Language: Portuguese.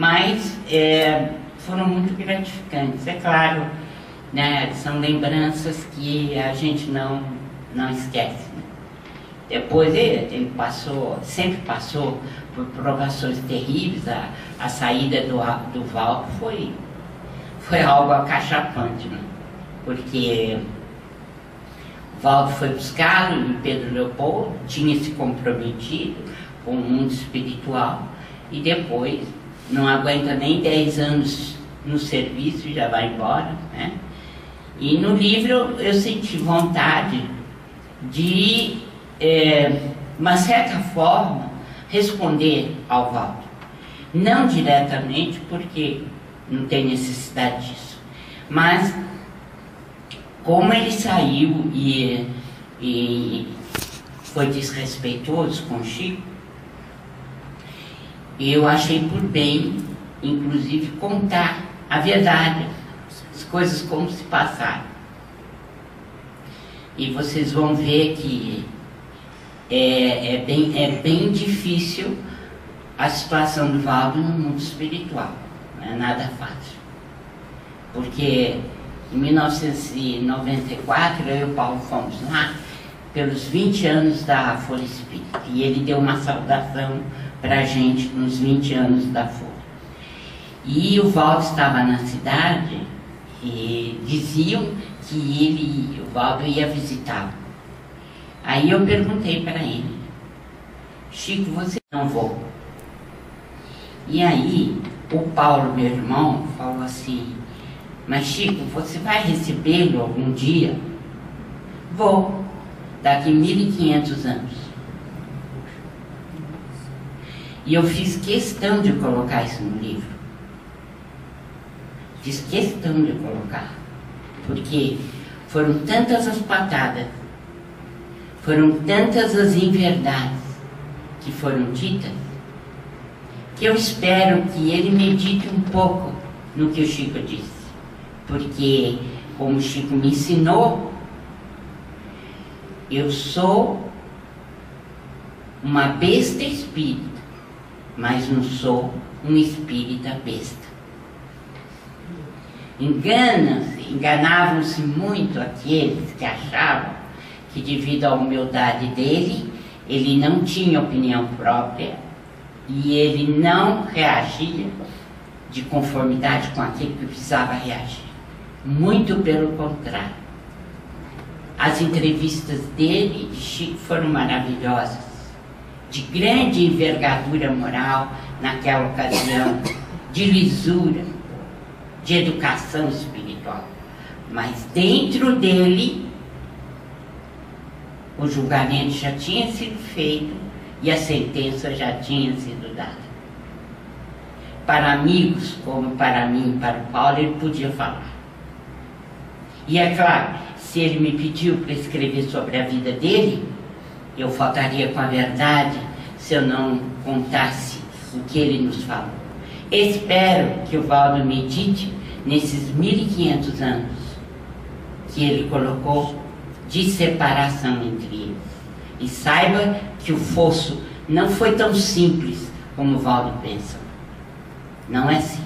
mas é, foram muito gratificantes. É claro, né, são lembranças que a gente não, não esquece. Né? Depois ele, passou, sempre passou por provações terríveis, a, a saída do, do Val foi, foi algo acachapante, né? porque Valdo foi buscá-lo e Pedro Leopoldo tinha se comprometido com o mundo espiritual e depois não aguenta nem 10 anos no serviço e já vai embora. Né? E no livro eu senti vontade de, é, uma certa forma, responder ao Valdo. Não diretamente, porque não tem necessidade disso, mas como ele saiu e, e foi desrespeitoso com o Chico, eu achei por bem, inclusive, contar a verdade, as coisas como se passaram. E vocês vão ver que é, é, bem, é bem difícil a situação do Valdo no mundo espiritual. Não é nada fácil. Porque em 1994, eu e o Paulo fomos lá pelos 20 anos da Folha Espírita. E ele deu uma saudação para a gente nos 20 anos da Folha. E o Valdo estava na cidade e diziam que ele, o Valdo ia visitá-lo. Aí eu perguntei para ele, Chico, você não vou. E aí o Paulo, meu irmão, falou assim, mas Chico, você vai recebê-lo algum dia? Vou, daqui 1500 anos. E eu fiz questão de colocar isso no livro. Fiz questão de colocar. Porque foram tantas as patadas, foram tantas as inverdades que foram ditas, que eu espero que ele medite um pouco no que o Chico disse porque, como o Chico me ensinou, eu sou uma besta espírita, mas não sou um espírita besta. Engana-se, enganavam-se muito aqueles que achavam que devido à humildade dele, ele não tinha opinião própria e ele não reagia de conformidade com aquilo que precisava reagir. Muito pelo contrário. As entrevistas dele e Chico foram maravilhosas, de grande envergadura moral naquela ocasião, de lisura, de educação espiritual. Mas dentro dele, o julgamento já tinha sido feito e a sentença já tinha sido dada. Para amigos, como para mim para o Paulo, ele podia falar. E é claro, se ele me pediu para escrever sobre a vida dele, eu faltaria com a verdade se eu não contasse o que ele nos falou. Espero que o Valdo medite nesses 1500 anos que ele colocou de separação entre eles. E saiba que o fosso não foi tão simples como o Valdo pensa. Não é assim.